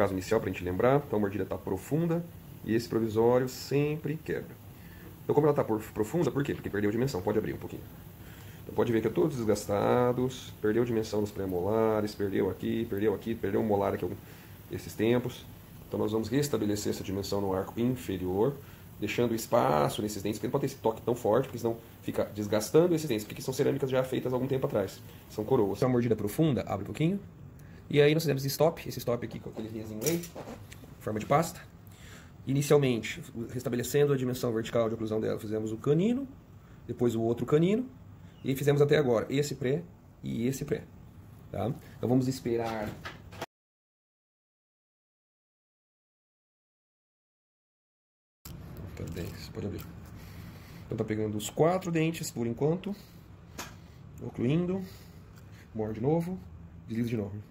caso inicial para a gente lembrar. Então a mordida está profunda e esse provisório sempre quebra. Então como ela está profunda, por quê? Porque perdeu dimensão. Pode abrir um pouquinho. Então pode ver que é todos desgastados, perdeu dimensão dos pré-molares, perdeu aqui, perdeu aqui, perdeu um molar aqui esses tempos. Então nós vamos restabelecer essa dimensão no arco inferior, deixando espaço nesses dentes, porque não pode ter esse toque tão forte, porque senão fica desgastando esses dentes, porque são cerâmicas já feitas há algum tempo atrás. São coroas. Então, uma mordida profunda, abre um pouquinho. E aí nós fizemos stop, esse stop aqui com aquele riazinho aí, forma de pasta. Inicialmente, restabelecendo a dimensão vertical de oclusão dela, fizemos o canino, depois o outro canino, e fizemos até agora esse pré e esse pré. Tá? Então vamos esperar pode abrir. Então tá pegando os quatro dentes por enquanto, ocluindo, morde de novo, desliza de novo.